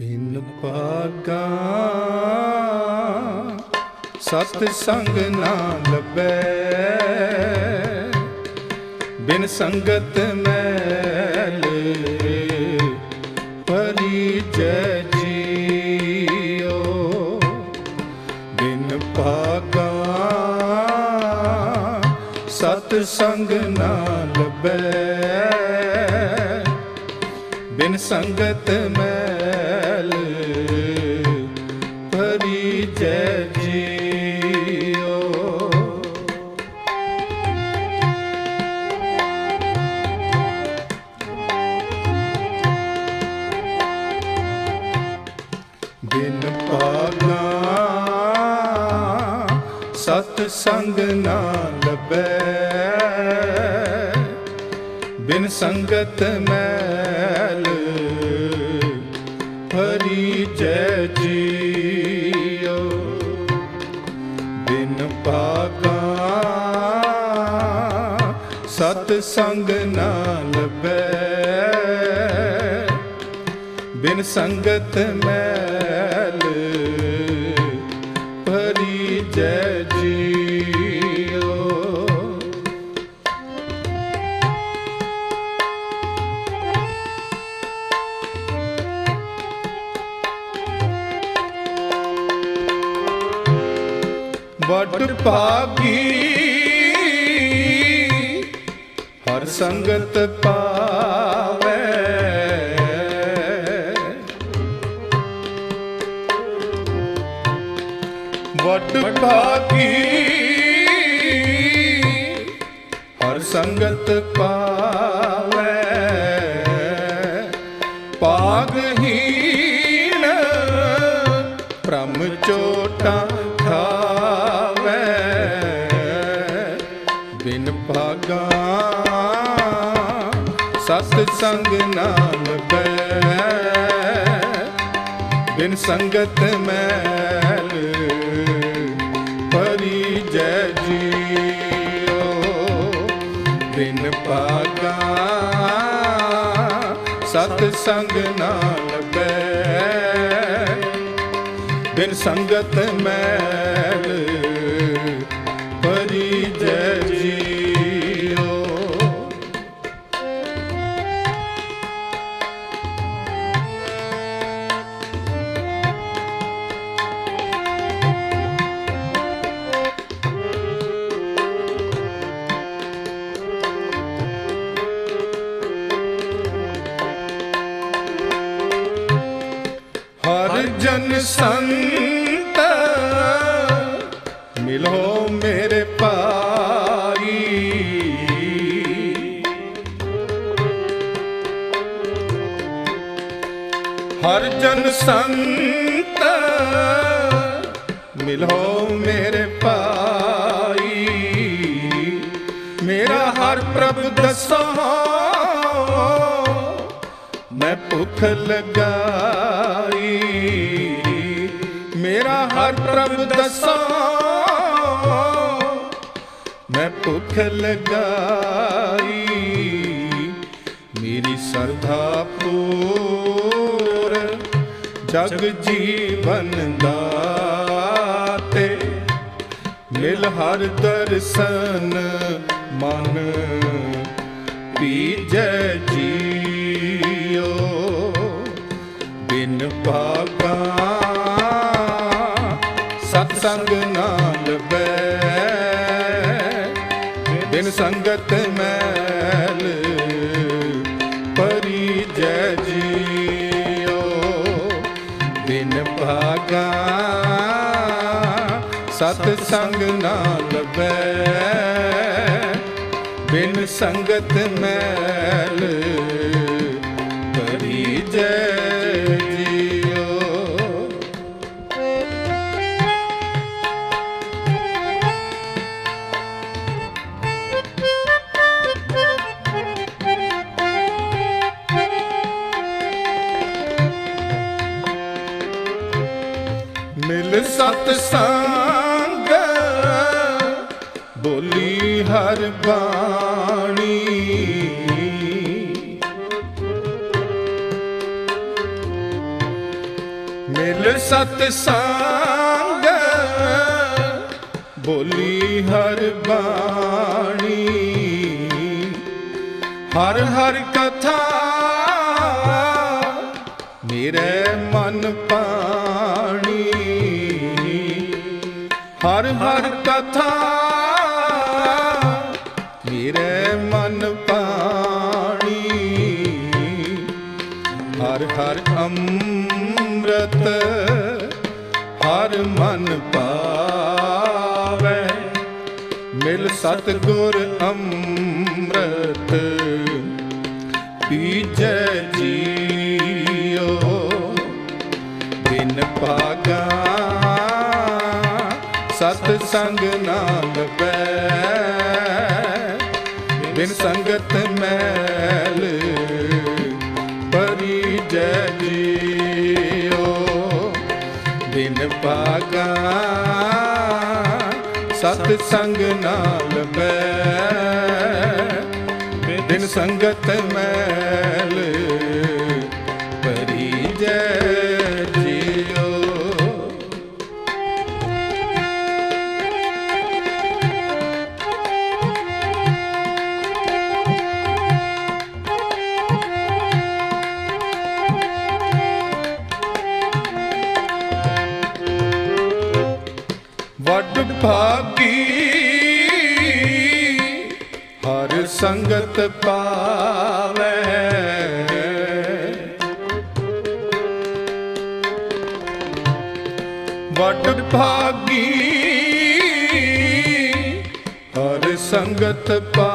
ਬਿਨ ਪਾਗਾ ਸਤ ਸੰਗ ਨਾ ਲੱਭੈ। ਬਿਨ ਸੰਗਤ ਮੈਲ ਪਰੀ ਜੈ ਜੀਓ। ਬਿਨ ਪਾਗਾ ਸਤ ਸੰਗ ਨਾ ਲੱਭੈ। ਬਿਨ ਸੰਗਤ ਮੈਲ ਸੰਗਤ ਮੈਲ ਹਰੀ ਜੈ ਜੀਓ। ਬਿਨ ਪਾਗਾ ਸਤ ਸੰਗ ਨਾ ਲੱਭੈ ਬਿਨ ਸੰਗਤ ਮੈਲ ਭਾਗੀ। ਹਰ ਸੰਗਤ ਪਾਵੇ। ਵੱਡ ਭਾਗੀ। ਹਰ ਸੰਗਤ ਪਾਵੇ। ਪਾਗਹੀਣ ਭ੍ਰਮ ਚੋ ਸੰਗ ਨਾਮ ਬੈ ਬਿਨ ਸੰਗਤ ਮੈਲ ਪਰੀ ਜੈ ਜੀਓ। ਬਿਨ ਪਾਗਾ ਸਤ ਸੰਗ ਨਾਲ ਬੈ ਬਿਨ ਸੰਗਤ ਮੈਲ ਸੰਤ, ਮਿਲੋ ਮੇਰੇ ਪਾਰੀ ਹਰ ਜਨ ਸੰਤ, ਮਿਲੋ ਮੇਰੇ ਪਾਈ ਮੇਰਾ ਹਰ ਪ੍ਰਭ ਦਸੋ, ਮੈਂ ਭੁੱਖ ਲਗਾਈ ਹਰ ਪ੍ਰਭ ਦਸੋ। ਮੈਂ ਭੁੱਖ ਲਗਾਈ। ਮੇਰੀ ਸਰਧਾ ਪੂਰ ਜਗ ਜੀਵਨ ਦਾਤੇ। ਮਿਲ ਹਰ ਦਰਸ਼ਨ ਮਨ ਪੀਜੈ ਜੀਓ। ਬਿਨ ਭਾਗਾ ਸੰਗ ਨਾਲ ਬੈ ਬਿਨ ਸੰਗਤ ਮੈਲ ਪਰੀ ਜੈ ਜੀਓ। ਬਿਨ ਭਾਗਾ ਸਤ ਸੰਗ ਨਾਲ ਬੈ ਬਿਨ ਸੰਗਤ ਮੈਲ ਪਰੀ ਜੈ ਸਤ ਸੰਗ ਬੋਲੀ ਹਰ ਬਾਣੀ। ਮਿਲ ਸਤ ਸੰਗ ਬੋਲੀ ਹਰ ਬਾਣੀ। ਹਰ ਹਰ ਕਥਾ ਮੇਰੇ ਮਨ ਪਾਣੀ ਹਰ ਹਰ ਕਥਾ ਮੇਰੇ ਮਨ ਪਾਣੀ। ਹਰ ਹਰ ਅੰਮ੍ਰਿਤ ਹਰ ਮਨ ਪਾਵੇ। ਮਿਲ ਸਤ ਬਿਨ ਭਾਗਾ। ਸਤ ਸੰਗ ਨਾਲ ਬੈ ਬਿਨ ਸੰਗਤ ਮੈਲ ਭਾਗੀ। ਹਰ ਸੰਗਤ ਪਾਵੇ। ਵੱਡ ਭਾਗੀ। ਹਰ ਸੰਗਤ ਪਾਵੇ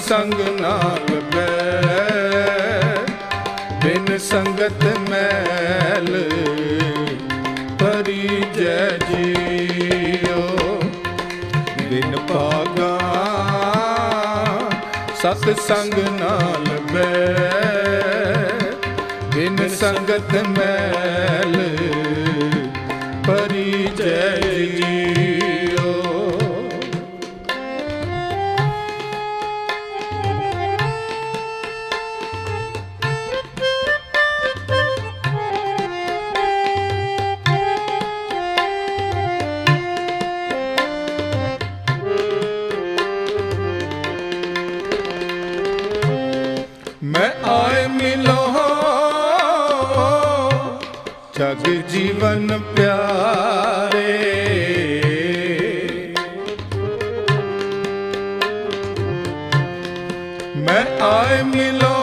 ਸੰਗ ਨਾਲ ਬੈ ਬਿਨ ਸੰਗਤ ਮੈਲ ਪਰੀ ਜੈ ਜੀਓ। ਬਿਨ ਭਾਗਾ ਸਤ ਸੰਗ ਨਾਲ ਬੈ ਬਿਨ ਸੰਗਤ ਮੈਲ ਜਗ ਜੀਵਨ ਪਿਆਰੇ। ਮੈਂ ਆਏ ਮਿਲੋ,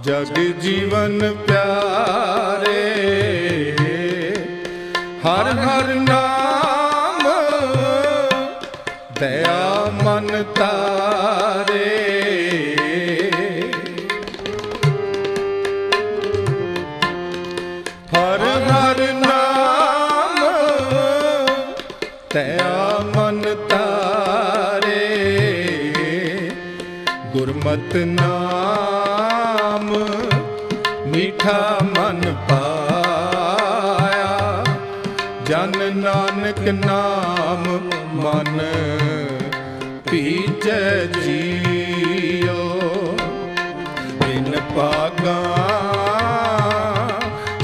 ਜਗ ਜੀਵਨ ਪਿਆਰੇ। ਹਰ ਹਰ ਨਾਮ, ਦਇਆ ਮਨ ਤਾ ਨਾਮ ਮੀਠਾ ਮਨ ਪਾਇਆ। ਜਨ ਨਾਨਕ ਨਾਮ ਮਨ ਪੀਜੈ ਜੀਓ। ਬਿਨ ਪਾਗਾ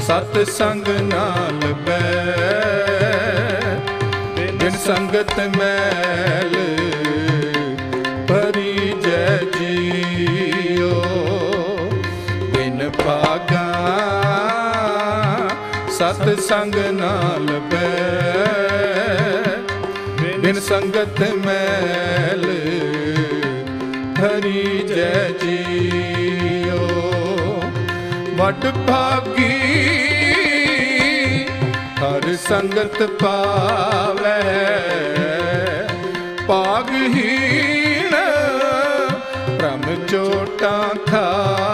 ਸਤ ਸੰਗ ਨਾਲ ਬੈ ਬਿਨ ਸੰਗਤ ਮੈਲ ਸਤ ਸੰਗ ਨਾਲ ਬੈ ਬਿਨ ਸੰਗਤ ਮੈਲ ਹਰੀ ਜੈ ਜੀਓ। ਵਟ ਭਾਗੀ ਹਰ ਸੰਗਤ ਪਾਵੇ। ਪਾਗਹੀਣ ਭ੍ਰਮ ਚੋਟਾਂ ਖਾਵੇ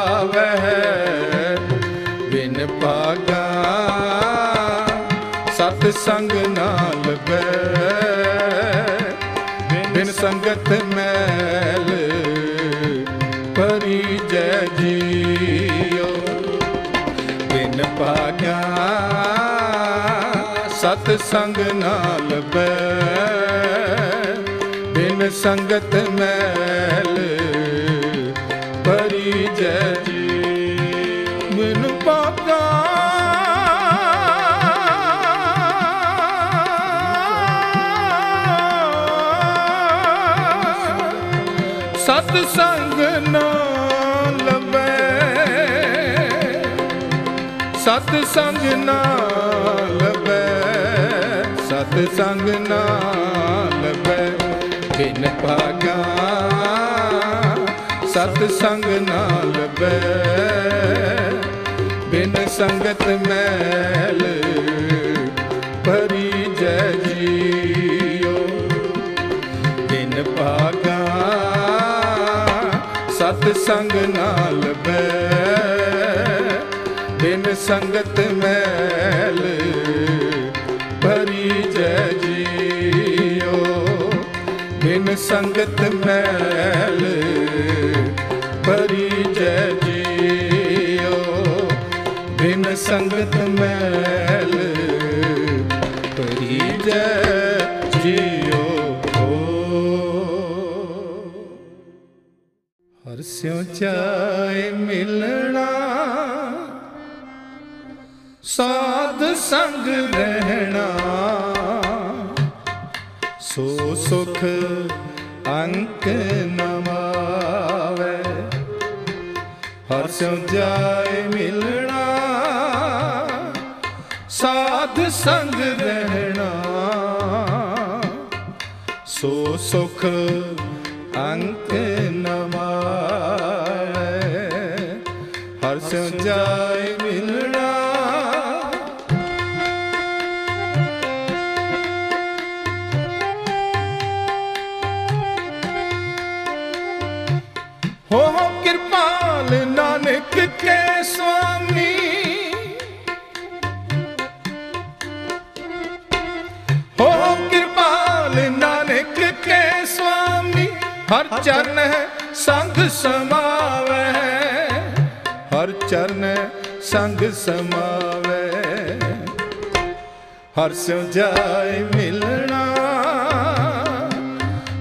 ਸਤ ਸੰਗ ਨਾਲ ਬੈ। ਬਿਨ ਸੰਗਤ ਮੈਲ ਪਰੀ ਜੈ ਜੀਓ। ਭਾਗਿਆ ਸਤ ਸੰਗ ਨਾਲ ਬੈ। ਬਿਨ ਸੰਗਤ ਮੈਲ ਪਰੀ ਜੈ ਸਤ ਸੰਗ ਨਾਲ ਲਬੈ ਸਤ ਸੰਗ ਨਾਲ ਲਬੈ ਸਤ ਸੰਗ ਨਾਲ ਲਬੈ ਬਿਨ ਭਾਗਾ। ਸਤ ਸੰਗ ਨਾਲ ਲਬੈ ਬਿਨ ਸੰਗਤ ਮੈਲ ਪਰੀ ਜੈ ਜੀਓ ਸਤ ਸੰਗ ਨਾਲ ਬੈ ਬਿਨ ਸੰਗਤ ਮੈਲ ਭਰੀ ਜੈ ਜੀਓ। ਬਿਨ ਸੰਗਤ ਮੈਲ ਭਰੀ ਜੈ ਜੀਓ। ਬਿਨ ਸੰਗਤ ਮੈਲ ਸਿਉ ਮਿਲਣਾ। ਸਾਧ ਸੰਗ ਰਹਿਣਾ। ਸੋ ਸੁਖ ਅੰਕ ਨ ਹਰ ਸਿਉ ਜਾਏ ਕੇ ਸੁਆਮੀ ਹੋ ਕਿਰਪਾਲ ਨਾਨਕ ਕੇ ਸੁਆਮੀ ਹਰ ਚਰਨ ਸੰਗ ਸਮਾਵੇ। ਚਰਨ ਸੰਗ ਸਮਾਵੇ। ਹਰ ਸਿਉ ਜਾਏ ਮਿਲਣਾ,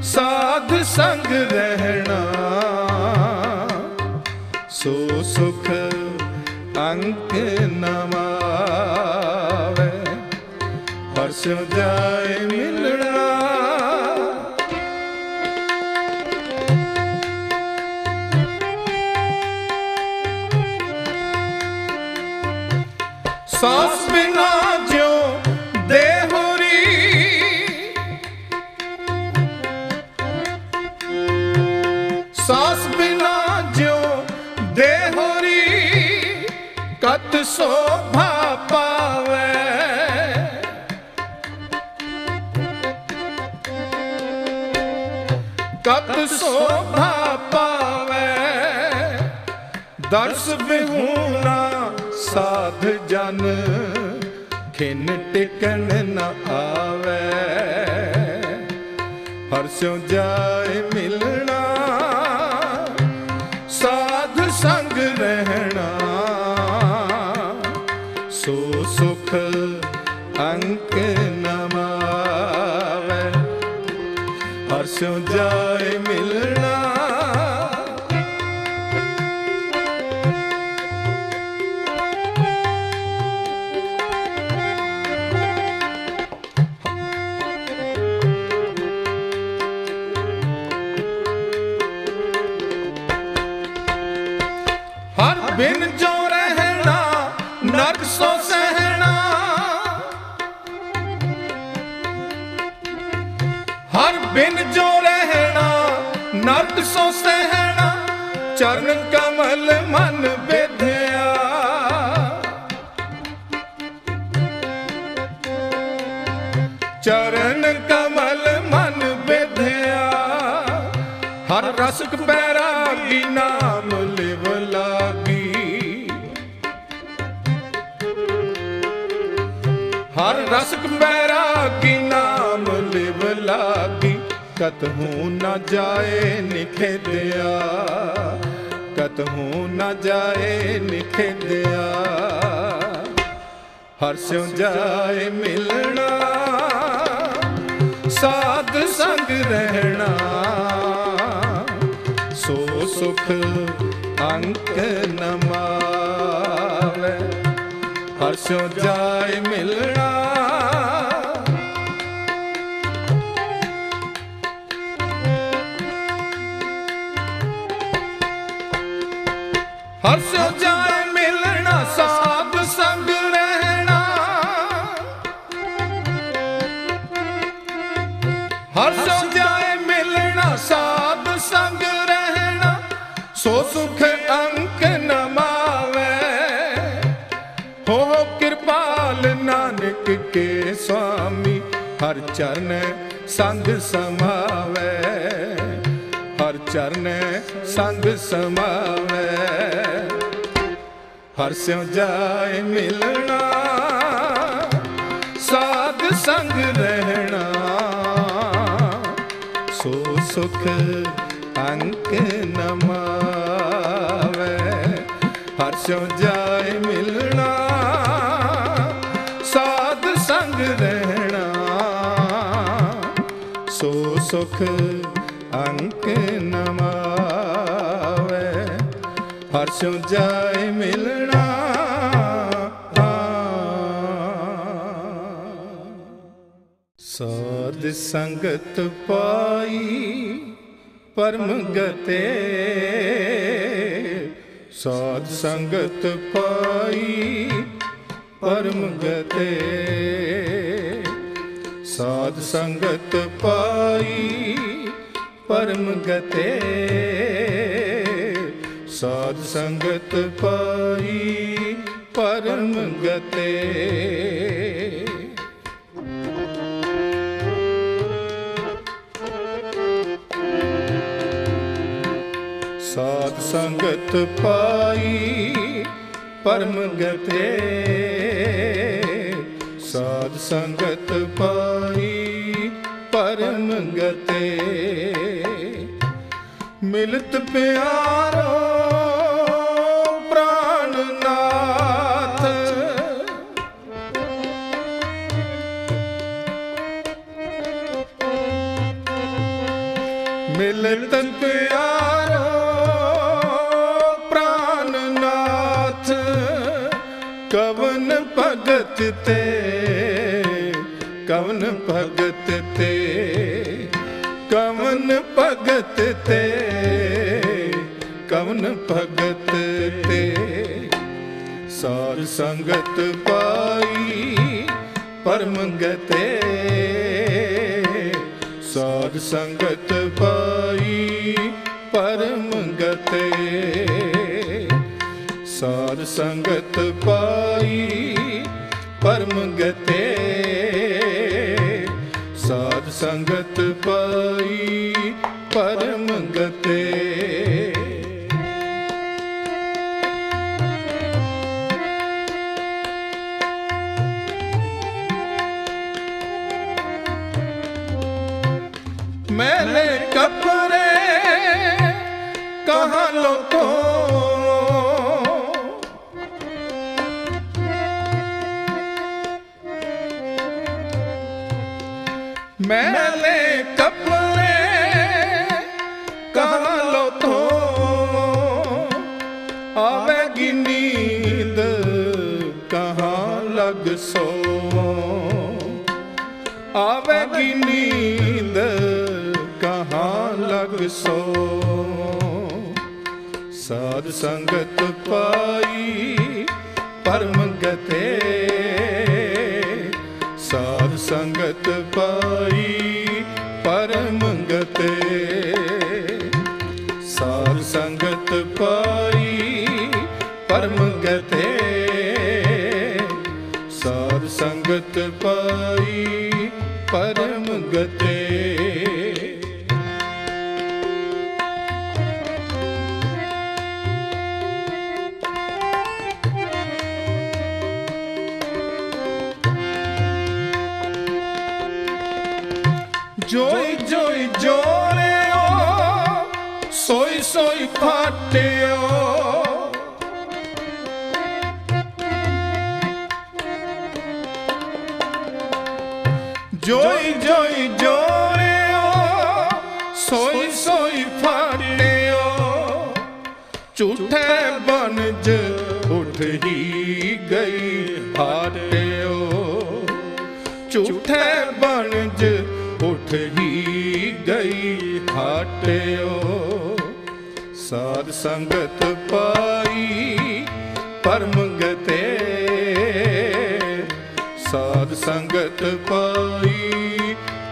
ਸਾਧ ਸੰਗ ਰਹਿਣਾ। ਸੋ ਸੁਖ ਅੰਕ ਨ ਮਾਵੇ ਹਰ ਸਿਉ ਜਾਏ ਮਿਲਣਾ ਸੋਭਾ ਪਾਵੇ। ਕਤ ਸੋਭਾ ਪਾਵੇ। ਦਰਸ ਬਿਹੂਨਾ ਸਾਧ ਜਨ, ਖਿਨ ਟਿਕਣ ਨਾ ਆਵੇ। ਹਰ ਸਿਉ ਜਾਏ ਮਿਲਣਾ, ਸਾਧ ਸੰਗ ਰਹਿਣਾ। ਹਰ ਸਿਉ ਜਾਏ ਮਿਲਣਾ, ਸਾਧ ਸੰਗ ਰਹਿਣਾ। ਸੋ ਸੁਖ ਅੰਕ ਨ ਮਾਵੇ, ਹਰ ਜਾਏ ਮਿਲਣਾ, ਸਾਧ ਸੰਗ ਰਹਿਣਾ। ਸੋ ਸੁਖ ਅੰਕ ਨ ਮਾਵੇ, ਹਰ ਜਾਏ ਸਾਧ ਸੰਗਤ ਪਾਈ, ਪਰਮ ਗਤੇ। ਸਾਧ ਸੰਗਤ ਪਾਈ, ਪਰਮ ਗਤੇ। ਸਾਧ ਸੰਗਤ ਪਾਈ, ਪਰਮ ਗਤੇ। ਸਾਧ ਸੰਗਤ ਪਾਈ, ਪਰਮ ਗਤੇ। ਸੰਗਤ ਪਾਈ ਪਰਮ ਗਤੇ ਸਾਧ ਸੰਗਤ ਪਾਈ ਪਰਮ ਗਤੇ ਮਿਲਤ ਪਿਆਰ ਭਗਤ ਤੇ, ਕਵਨ ਭਗਤ ਤੇ। ਕਵਨ ਭਗਤ ਤੇ, ਕਵਨ ਭਗਤ ਤੇ। ਸਾਧ ਸੰਗਤ ਪਾਈ ਪਰਮ ਗਤੇ ਸਾਧ ਸੰਗਤ ਪਾਈ ਪਰਮ ਗਤੇ ਸਾਧ ਸੰਗਤ ਪਾਈ ਪਰਮ ਗਤੇ ਸਾਧ ਸੰਗਤ ਪਾਈ ਪਰਮ ਗਤੇ। ਮੈਲੇ ਕਪਰੇ ਕਹਾਂ ਲੋਕੋ ਮੈਲੇ ਕਪਰੇ ਕਹਾਂ ਲੋਕੋ ਆਵੇਗੀ ਨੀਂਦ, ਕਹਾਂ ਲਗ ਸੋ। ਆਵੇਗੀ ਨੀਂਦ, ਕਹਾਂ ਲਗ ਸੋ। ਸਾਧ ਸੰਗਤ ਪਾਈ, ਪਰਮ ਗਤੇ ਸਾਧ ਸੰਗਤ ਪਾਈ ਪਰਮ ਗਤੇ ਸਾਧ ਸੰਗਤ ਪਾਈ ਪਰਮ ਗਤੇ ਸਾਧ ਸੰਗਤ ਪਾਈ ਪਰਮ ਗਤੇ ਜੋਈ ਜੋਈ ਜੋੜਿਓ, ਸੋਈ ਸੋਈ ਫਾੜਿਓ। ਝੂਠੇ ਬਨਜ ਉੱਠ ਹੀ ਗਈ ਹਾਟਿਓ ਝੂਠੇ ਬਨਜ ਉੱਠ ਹੀ ਗਈ ਹਾਟਿਓ। ਸਾਧ ਸੰਗਤ ਪਾਈ ਪਰਮ ਸੰਗਤ ਪਾਈ,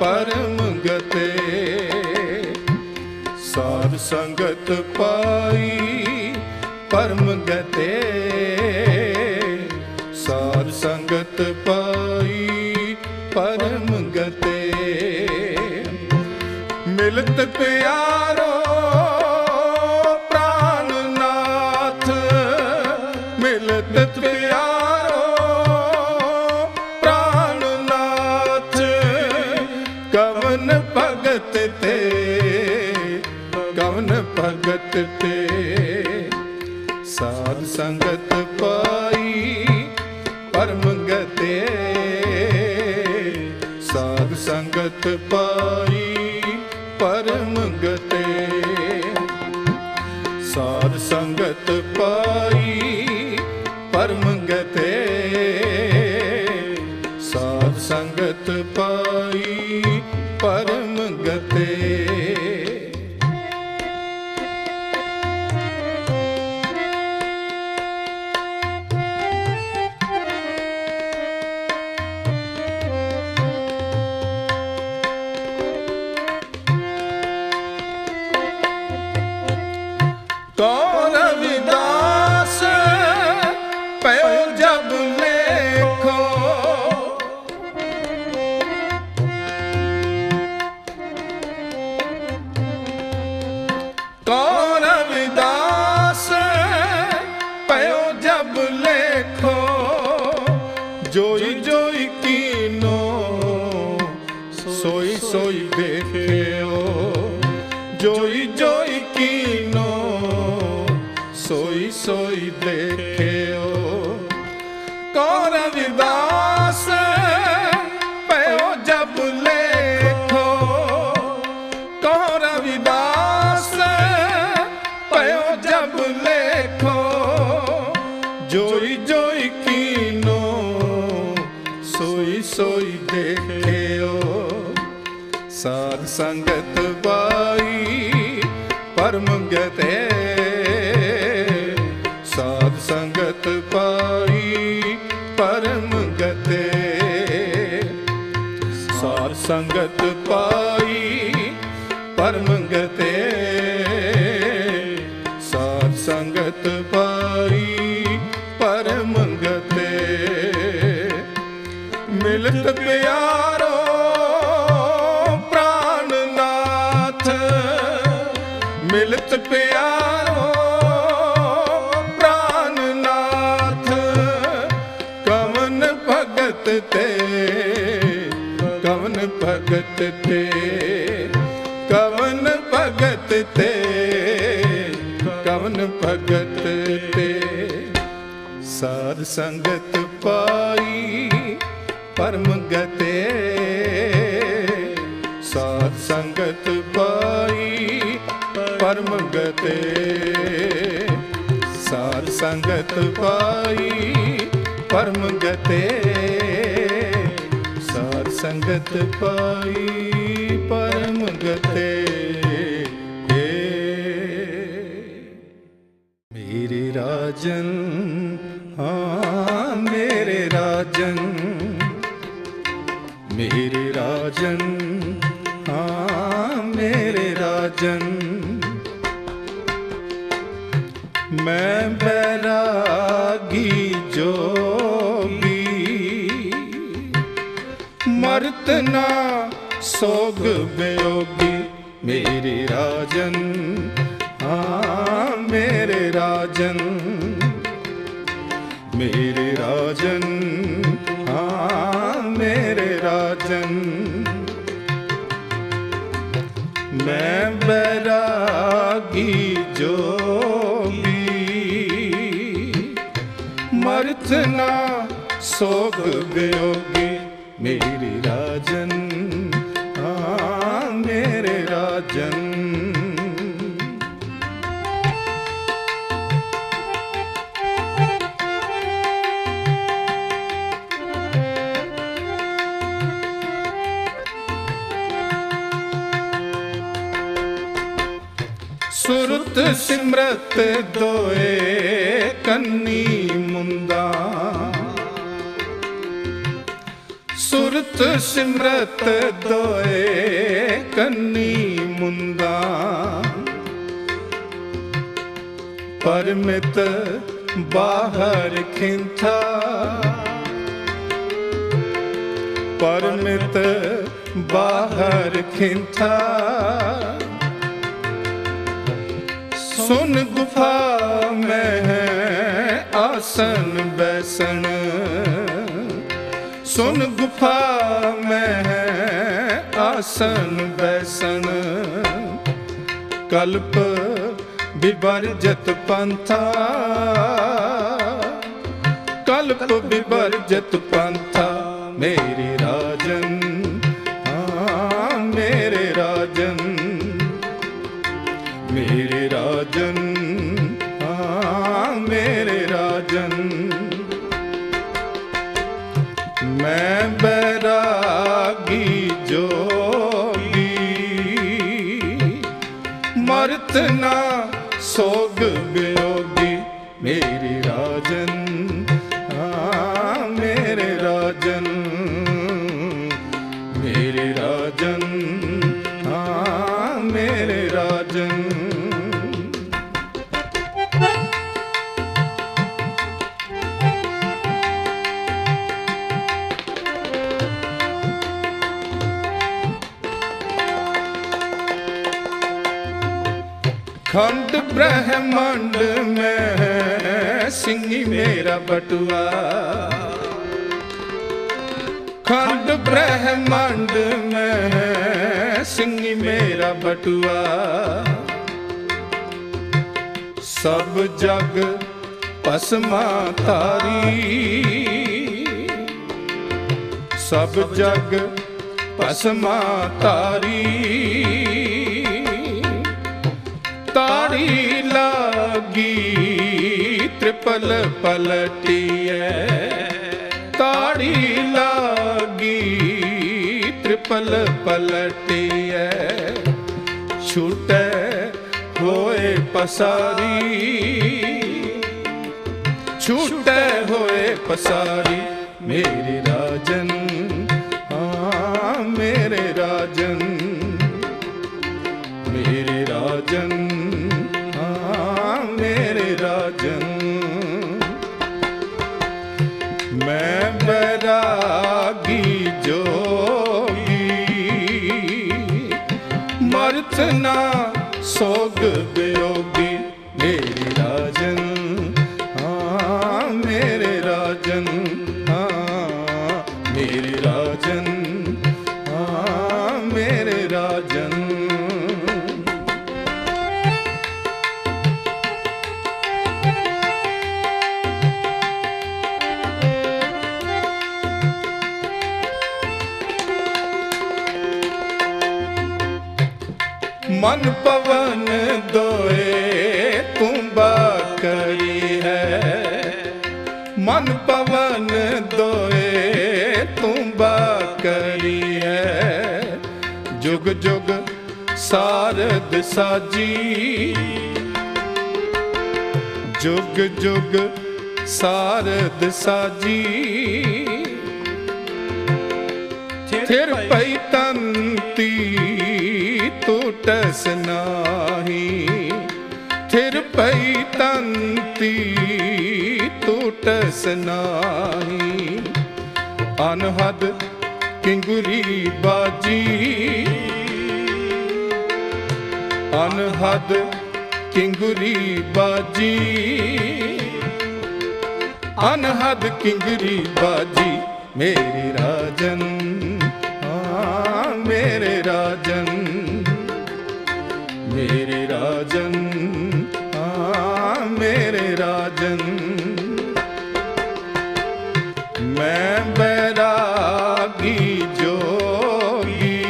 ਪਰਮ ਗਤੇ। ਸਾਰ ਸੰਗਤ ਪਾਈ, ਪਰਮ ਗਤੇ। ਸਾਰ ਸੰਗਤ ਪਾਈ, ਪਰਮ ਗਤੇ। ਮਿਲਤ ਪਿਆ diabo. ਸੰਗਤ ਪਾਈ, ਪਰਮ ਗਤੇ। ਸਾਧ ਸੰਗਤ ਪਾਈ, ਪਰਮ ਗਤੇ। ਸਾਧ ਸੰਗਤ ਪਾਈ, ਪਰਮ ਗਤੇ। ਸਾਧ ਸੰਗਤ ਪਾਈ, ਪਰਮ ਗਤੇ। ਰਾਜਨ, ਹਾਂ ਮੇਰੇ ਰਾਜਨ। ਮੈਂ ਬੈਰਾਗੀ ਜੋਗੀ ਮਰਤਨਾ ਸੋਗ ਬਿਯੋਗੀ ਮੇਰੇ ਰਾਜਨ, ਹਾਂ ਮੇਰੇ ਰਾਜਨ। ਮਰਤ ਸੋਗ ਬਿਯੋਗੀ ਮੇਰੀ ਰਾਜਨ ਆ ਮੇਰੇ ਰਾਜਨ। ਸੁਰਤ ਸਿਮਰਤ ਦੋਏ ਕੰਨੀ ਸੁਰਤ ਸਿਮਰਤ ਦੋਏ ਕੰਨੀ ਮੁੰਦਾ ਪਰਮਿਤ ਬਾਹਰ ਖਿੰਥਾ ਪਰਮਿਤ ਬਾਹਰ ਖਿੰਥਾ ਸੁਨ ਗੁਫਾ ਮੈਂ ਆਸਨ ਬੈਸਣ ਸੁਨ ਗੁਫਾ ਮੈਂ ਆਸਨ ਬੈਸਣ ਕਲਪ ਵਿਵਰਜਤ ਪੰਥਾ। ਕਲਪ ਵਿਵਰਜਤ ਪੰਥਾ। ਮੇਰੀ ब्रह्मांड में सिंगी मेरा बटुआ खंड ब्रह्मांड में सिंगी मेरा बटुआ सब जग पसमा तारी सब जग पसमा तारी ਤਾੜੀ ਲਾਗੀ, ਤ੍ਰਿਪਲ ਪਲਟੀਐ। ਤਾੜੀ ਲਾਗੀ, ਤ੍ਰਿਪਲ ਪਲਟੀਐ। ਛੁਟੈ ਹੋਏ ਪਸਾਰੀ, ਛੁਟੈ ਹੋਏ ਪਸਾਰੀ, ਮੇਰੇ ਰਾਜਨ, ਹਾਂ, ਮੇਰੇ ਰਾਜਨ ਮੇਰੇ ਰਾਜਨ। ਮੇਰੇ ਰਾਜਨ। ਮੈਂ ਬੈਰਾਗੀ ਜੋਗੀ। ਮਰਤ ਨਾ ਸੋਗ ਬਿਯੋਗੀ ਮਨ ਪਵਨ ਦੋਏ ਤੂੰ ਬਾਕਰੀ ਹੈ। ਮਨ ਪਵਨ ਦੋਏ ਤੂੰ ਬਾਕਰੀ ਹੈ। ਜੁਗ ਜੁਗ ਸਾਰਦ ਸਾਜੀ। ਜੁਗ ਜੁਗ ਸਾਰਦ ਸਾਜੀ। ਥਿਰ ਪਈ ਤੰਤੀ ਟੂਟਸ ਨਾਹੀ, ਥਿਰ ਪਈ ਤੰਤੀ ਟੂਟਸ ਨਾਹੀ। ਅਨਹਦ ਕਿੰਗੁਰੀ ਬਾਜੀ। ਅਨਹਦ ਕਿੰਗੁਰੀ ਬਾਜੀ। ਅਨਹਦ ਕਿੰਗੁਰੀ ਬਾਜੀ, ਮੇਰੀ ਰਾਜਨ। ਰਾਜਨ। ਮੈਂ ਬੈਰਾਗੀ ਜੋਗੀ।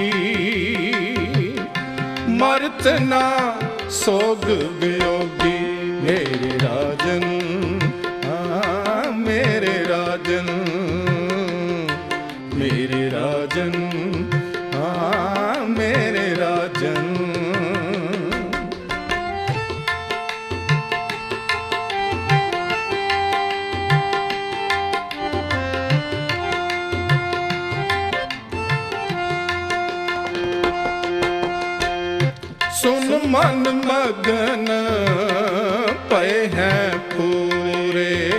ਮਰਤ ਨਾ ਸੋਗ ਵਿਯੋਗ ਮਗਨ ਪਏ ਹੈ ਪੂਰੇ।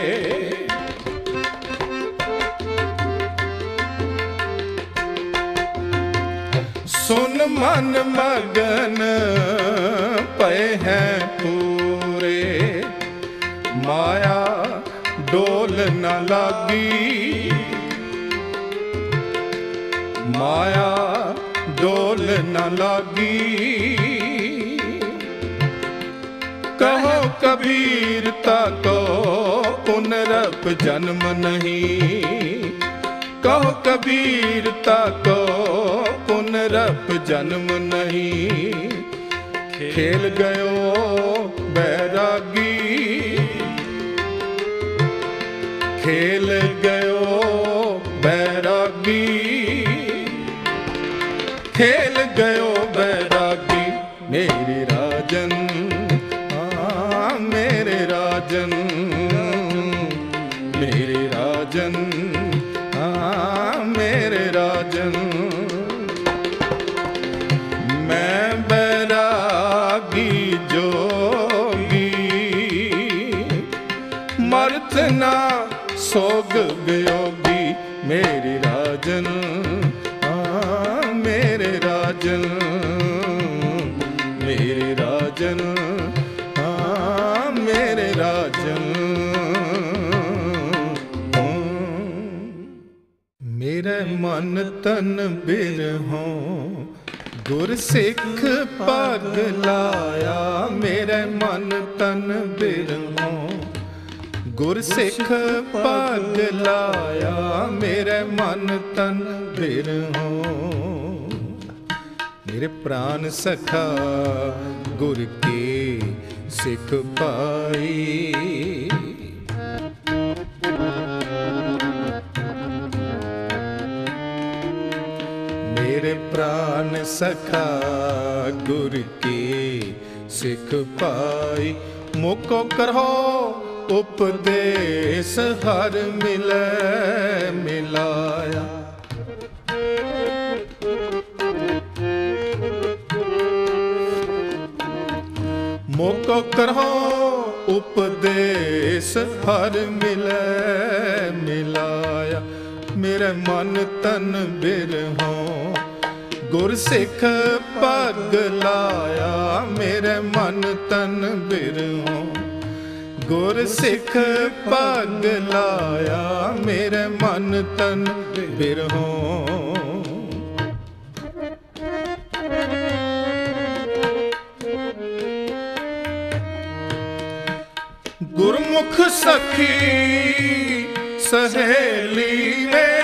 ਸੁਨ ਮਨ ਮਗਨ ਪਏ ਹੈ ਪੂਰੇ। ਮਾਇਆ ਡੋਲ ਨਾ ਲਾਗੀ। ਮਾਇਆ ਡੋਲ ਨਾ ਲਾਗੀ। ਕਹੋ ਕਬੀਰ ਤਕੋ ਪੁਨਰਪ ਜਨਮ ਨਹੀਂ। ਕਹੋ ਕਬੀਰ ਤਕੋ ਪੁਨਰਪ ਜਨਮ ਨਹੀਂ। ਖੇਲ ਗਇਓ ਬੈਰਾਗੀ। ਖੇਲ ਸੋਗ ਵਿਯੋਗੀ ਮੇਰੀ ਰਾਜਨ ਆ ਮੇਰੇ ਰਾਜਨ ਮੇਰੇ ਰਾਜਨ ਆ ਮੇਰੇ ਰਾਜਨ। ਮੇਰੇ ਮਨ ਤਨ ਬਿਰਹੋਂ ਗੁਰ ਸਿੱਖ ਪਗ ਲਾਇਆ। ਮੇਰੇ ਮਨ ਤਨ ਬਿਰਹੋਂ ਗੁਰ ਸਿੱਖ ਪਗ ਲਾਇਆ ਮੇਰੇ ਮਨ ਤਨ ਬਿਰਹੋਂ ਮੇਰੇ ਪ੍ਰਾਨ ਸਖਾ, ਗੁਰ ਕੀ ਸਿੱਖ ਪਾਈ। ਮੇਰੇ ਪ੍ਰਾਨ ਸਖਾ, ਗੁਰ ਕੀ ਸਿੱਖ ਪਾਈ। ਮੁਕੋ ਕਰੋ। ਉਪਦੇਸ਼ ਹਰ ਮਿਲੈ ਮਿਲਾਇਆ। ਮੋਕੋ ਕਰੋ ਉਪਦੇਸ਼ ਹਰ ਮਿਲੈ ਮਿਲਾਇਆ। ਮੇਰੇ ਮਨ ਤਨ ਬਿਰਹੋਂ ਗੁਰ ਸਿੱਖ ਪਗ ਲਾਇਆ। ਮੇਰੇ ਮਨ ਤਨ ਬਿਰਹੋਂ ਗੁਰ ਸਿੱਖ ਪਗ ਲਾਇਆ ਮੇਰੇ ਮਨ ਤਨ ਬਿਰਹੋਂ ਗੁਰਮੁਖ ਸਖੀ ਸਹੇਲੀ ਮੇਰੀ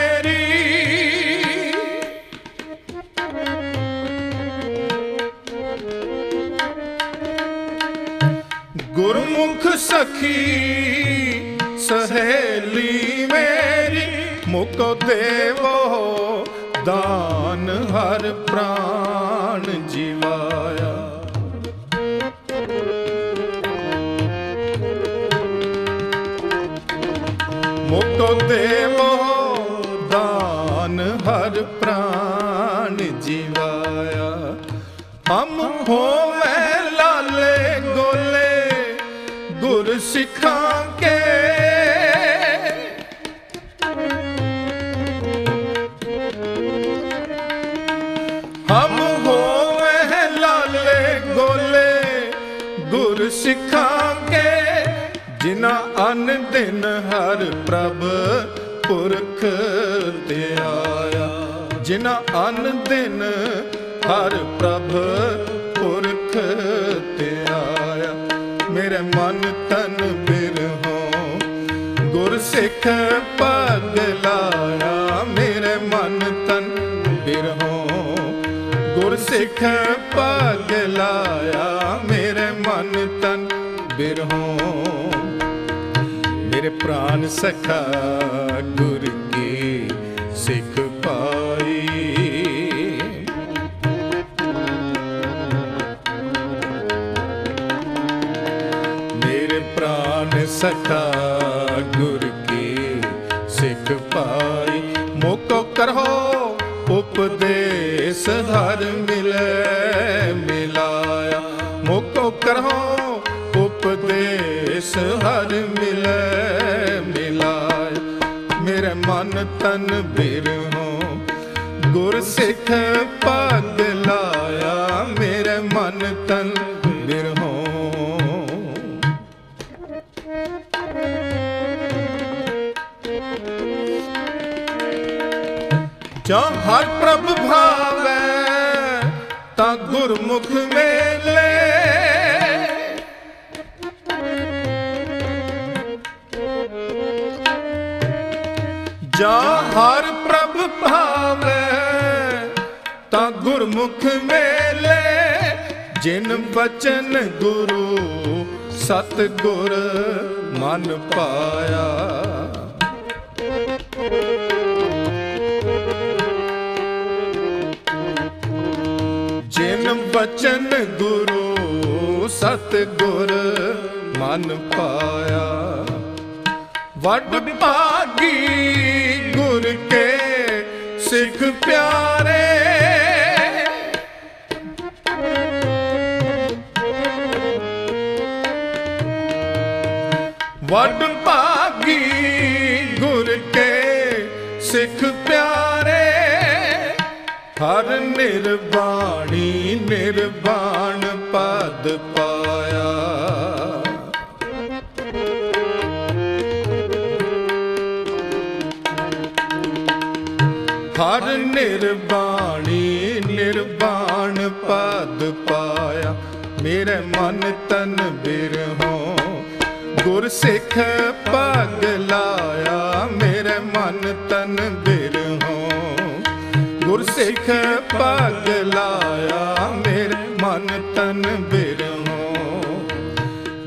ਗੁਰਮੁਖ ਸਖੀ, ਸਹੇਲੀ ਮੇਰੀ ਮੁਕ ਦੇਵੋ, ਦਾਨ ਹਰ ਪ੍ਰਾਨ ਜਿਵਾਇਆ। ਮੁਕ ਦੇਵੋ, ਦਾਨ ਹਰ ਪ੍ਰਾਨ ਜਿਵਾਇਆ। ਹਮ ਸਿੱਖਾਂ ਕੇ ਹਮ ਹੋਵੇ ਲਾਲੇ ਗੋਲੇ, ਗੁਰ ਸਿੱਖਾਂ ਕੇ ਜਿਨਾ ਅਨ ਦਿਨ ਹਰ ਪ੍ਰਭ ਪੁਰਖ ਤੇ ਆਇਆ। ਜਿਨਾ ਅਨ ਦਿਨ ਹਰ ਪ੍ਰਭ ਸਿੱਖ ਪਗ ਲਾਇਆ, ਮੇਰੇ ਮਨ ਤਨ ਬਿਰਹੋਂ ਗੁਰ ਸਿੱਖ ਪਗ ਲਾਇਆ, ਮੇਰੇ ਮਨ ਤਨ ਬਿਰਹੋਂ ਮੇਰੇ ਪ੍ਰਾਨ ਸਖਾ ਗੁਰ ਉਪਦੇਸ ਹਰ ਮਿਲੇ, ਮਿਲਾਇਆ। ਮੋਕੋ ਕਰੋ, ਉਪਦੇਸ ਹਰ ਮਿਲੇ, ਮਿਲਾਇਆ। ਮੇਰੇ ਮਨ ਤਨ ਬਿਰਹੋਂ ਗੁਰ ਸਿੱਖ ਪਗ ਲਾਇਆ। ਮੇਰੇ ਮਨ ਤਨ ਬਿਰਹੋਂ ਜਾਂ ਹਰ ਪ੍ਰਭ ਭਾਵੈ, ਤਾਂ ਗੁਰਮੁਖ ਮੇਲੇ। ਜਾਂ ਹਰ ਪ੍ਰਭ ਭਾਵੈ, ਤਾਂ ਗੁਰਮੁਖ ਮੇਲੇ। ਜਿਨ ਬਚਨ ਗੁਰੂ ਸਤ ਗੁਰ ਮਨ ਪਾਇਆ। ਬਚਨ ਗੁਰੂ ਸਤ ਗੁਰ ਮਨ ਪਾਇਆ। ਵੱਡ ਭਾਗੀ ਗੁਰ ਕੇ ਸਿੱਖ ਪਿਆਰੇ। ਵੱਡ ਹਰ ਨਿਰਵਾਣੀ ਨਿਰਵਾਣ ਪਦ ਪਾਇਆ। ਹਰ ਨਿਰਵਾਣੀ ਨਿਰਵਾਣ ਪਦ ਪਾਇਆ। ਮੇਰੇ ਮਨ ਤਨ ਬਿਰਹੋਂ ਗੁਰ ਸਿੱਖ ਪਗ ਸਿੱਖ ਪਗ ਲਾਇਆ ਮੇਰੇ ਮਨ ਤਨ ਬਿਰਹੋਂ।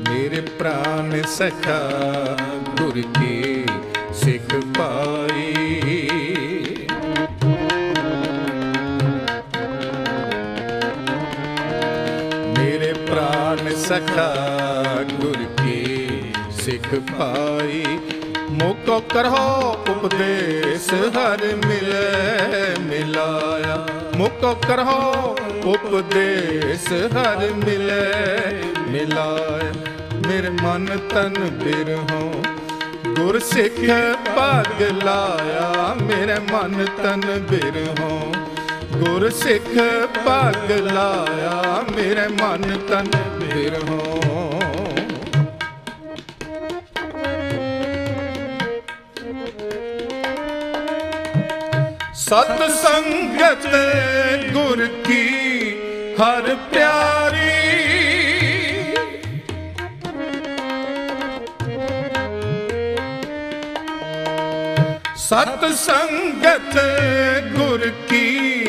ਮੇਰੇ ਪ੍ਰਾਨ ਸਖਾ ਗੁਰ ਕੀ ਸਿੱਖ ਪਾਈ। ਮੇਰੇ ਪ੍ਰਾਨ ਸਖਾ ਗੁਰ ਕੀ ਸਿੱਖ ਪਾਈ। ਮੋਕੋ ਕਰੋ ਉਪਦੇਸ ਹਰ ਮਿਲੇ ਮਿਲਾਇਆ। ਮੋਕੋ ਕਰੋ ਉਪਦੇਸ ਹਰ ਮਿਲੇ ਮਿਲਾਇਆ। ਮੇਰੇ ਮਨ ਤਨ ਬਿਰਹੋਂ ਗੁਰ ਸਿੱਖ ਪਗ ਲਾਇਆ। ਮੇਰੇ ਮਨ ਤਨ ਬਿਰਹੋਂ ਗੁਰ ਸਿੱਖ ਪਗ ਲਾਇਆ। ਮੇਰੇ ਮਨ ਤਨ ਬਿਰਹੋਂ ਸਤ ਸੰਗਤ ਗੁਰ ਕੀ ਹਰ ਪਿਆਰੀ। ਸਤ ਸੰਗਤ ਗੁਰ ਕੀ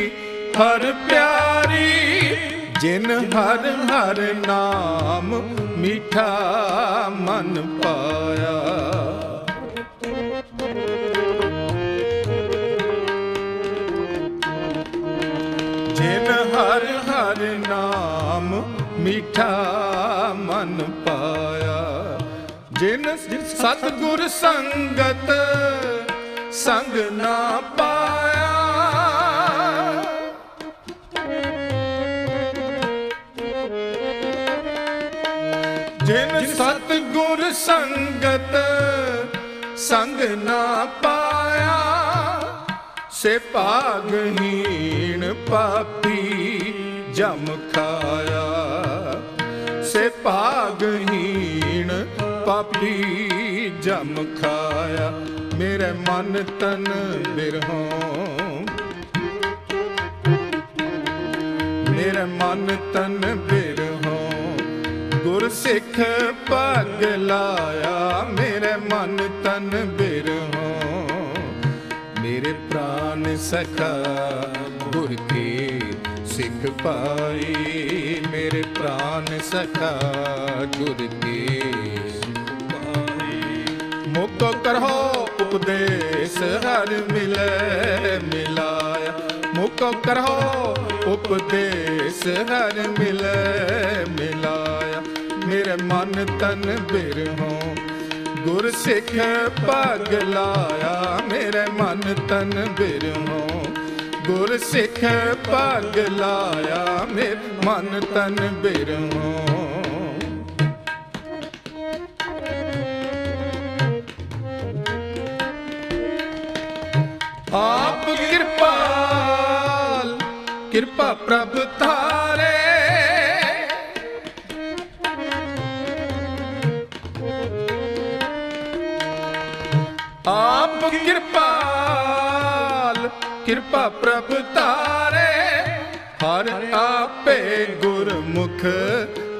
ਹਰ ਪਿਆਰੀ। ਜਿਨ ਹਰ ਹਰ ਨਾਮ ਮਿਠਾ ਮਨ ਪਾਇਆ। ਮਿਠਾ ਮਨ ਪਾਇਆ। ਜਿਨ ਸਤਗੁਰ ਸੰਗਤ ਸੰਗ ਨਾ ਪਾਇਆ। ਜਿਨ ਸਤਗੁਰ ਸੰਗਤ ਸੰਗ ਨਾ ਪਾਇਆ। ਸੇ ਭਾਗਹੀਣ ਪਾਪੀ ਜਮ ਖਾਇਆ। ਭਾਗਹੀਣ ਪਾਪੀ ਜਮ ਖਾਇਆ, ਮੇਰੇ ਮਨ ਤਨ ਬਿਰਹੋਂ। ਮੇਰੇ ਮਨ ਤਨ ਬਿਰਹੋਂ, ਗੁਰ ਸਿੱਖ ਪਗ ਲਾਇਆ, ਮੇਰੇ ਮਨ ਤਨ ਬਿਰਹੋਂ। ਮੇਰੇ ਪ੍ਰਾਨ ਸਖਾ ਗੁਰ ਕੀ ਸਿੱਖ ਪਾਈ ਮੇਰੇ ਪ੍ਰਾਨ ਸਖਾ ਗੁਰ ਕੀ ਮੁਕ ਕਰੋ ਉਪਦੇਸ਼ ਹਰ ਮਿਲੇ ਮਿਲਾਇਆ। ਮੁਕ ਕਰੋ ਉਪਦੇਸ਼ ਹਰ ਮਿਲੇ ਮਿਲਾਇਆ। ਮੇਰੇ ਮਨ ਤਨ ਬਿਰਹੋਂ ਗੁਰ ਸਿੱਖ ਪਗ ਲਾਇਆ ਮੇਰੇ ਮਨ ਤਨ ਬਿਰਹੋਂ ਗੁਰ ਸਿੱਖ ਪਗ ਲਾਇਆ ਮੇਰੇ ਮਨ ਤਨ ਬਿਰਹੋਂ ਆਪ ਕਿਰਪਾਲ, ਕਿਰਪਾ ਪ੍ਰਭ ਧਾਰੇ ਪ੍ਰਭ ਤਾਰੇ, ਹਰ ਆਪੇ ਗੁਰਮੁਖ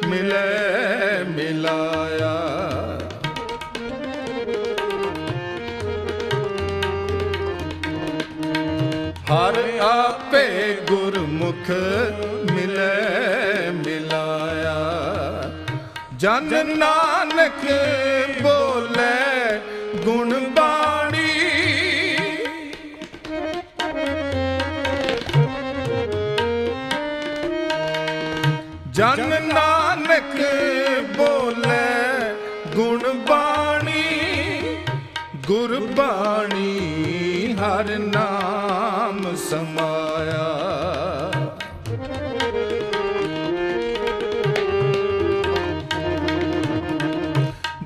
ਮਿਲੇ ਮਿਲਾਇਆ। ਹਰ ਆਪੇ ਗੁਰਮੁਖ ਮਿਲੇ ਮਿਲਾਇਆ। ਜਨ ਨਾਨਕ ਬੋਲੇ ਗੁਰਬਾਣੀ ਹਰ ਨਾਮ ਸਮਾਇਆ।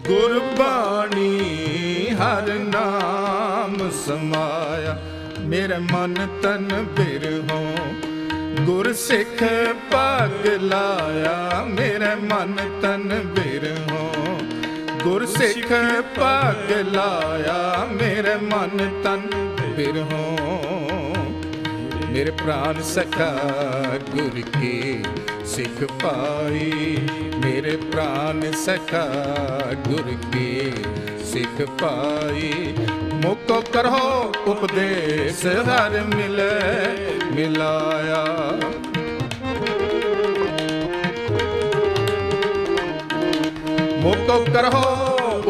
ਗੁਰਬਾਣੀ ਹਰ ਨਾਮ ਸਮਾਇਆ। ਮੇਰਾ ਮਨ ਤਨ ਬਿਰਹੋਂ ਗੁਰ ਸਿੱਖ ਪਗ ਲਾਇਆ। ਮੇਰਾ ਮਨ ਤਨ ਬਿਰਹੋਂ ਗੁਰਸਿੱਖ ਪਗ ਲਾਇਆ ਮੇਰੇ ਮਨ ਤਨ ਬਿਰਹੋਂ ਮੇਰੇ ਪ੍ਰਾਨ ਸਖਾ ਗੁਰ ਕੀ ਸਿੱਖ ਪਾਈ। ਮੇਰੇ ਪ੍ਰਾਨ ਸਖਾ ਗੁਰ ਕੀ ਸਿੱਖ ਪਾਈ। ਮੁਕੋ ਕਰੋ ਉਪਦੇਸ਼ ਹਰ ਮਿਲੇ, ਮਿਲਾਇਆ। ਮੁਕੋ ਕਰੋ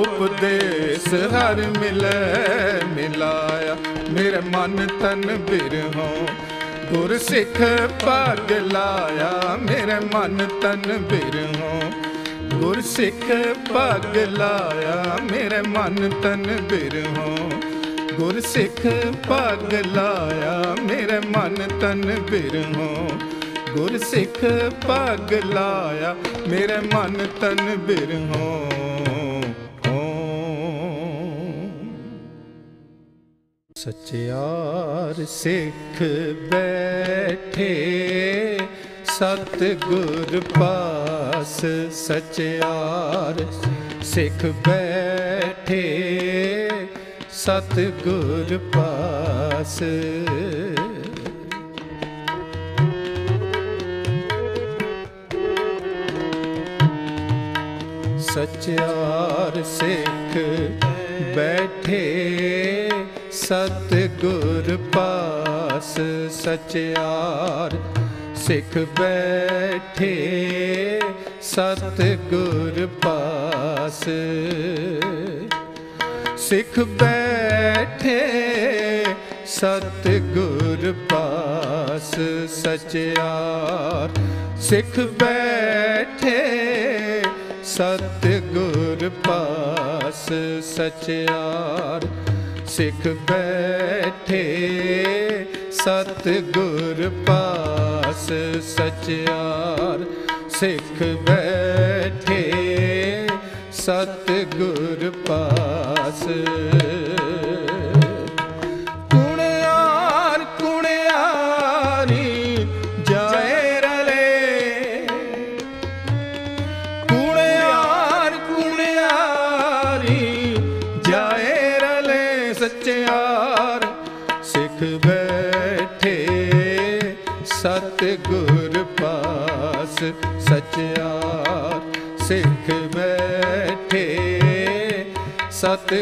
ਉਪਦੇਸ਼ ਹਰ ਮਿਲੇ ਮਿਲਾਇਆ। ਮੇਰੇ ਮਨ ਤਨ ਬਿਰਹੋਂ ਗੁਰ ਸਿੱਖ ਪਗ ਲਾਇਆ। ਮੇਰੇ ਮਨ ਤਨ ਬਿਰਹੋਂ ਗੁਰ ਸਿੱਖ ਪਗ ਲਾਇਆ। ਮੇਰੇ ਮਨ ਤਨ ਬਿਰਹੋਂ ਗੁਰ ਸਿੱਖ ਪਗ ਲਾਇਆ। ਮੇਰੇ ਮਨ ਤਨ ਬਿਰਹੋਂ ਗੁਰ ਸਿੱਖ ਪਗ ਲਾਇਆ, ਮੇਰੇ ਮਨ ਤਨ ਬਿਰਹੋਂ ਸਚਿਆਰ ਸਿੱਖ ਬੈਠੇ ਸਤ ਗੁਰ ਪਾਸ ਸਚਿਆਰ ਸਿੱਖ ਬੈਠੇ ਸਤ ਗੁਰ ਪਾਸ ਸਚਿਆਰ ਸਿੱਖ ਬੈਠੇ ਸਤ ਗੁਰ ਪਾਸ ਸਚਿਆਰ ਸਿੱਖ ਬੈਠੇ ਸਤ ਗੁਰ ਪਾਸ। ਸਿੱਖ ਬੈਠੇ ਸਤ ਗੁਰ ਪਾਸ ਸਚਿਆਰ ਸਿੱਖ ਬੈਠੇ ਸਤ ਗੁਰ ਪਾਸ ਸਚਿਆਰ ਸਿੱਖ ਬੈਠੇ ਸਤ ਗੁਰ ਪਾਸ ਸਚਿਆਰ ਸਿੱਖ ਬੈਠੇ ਸਤ ਗੁਰ ਪਾਸ ਸਤ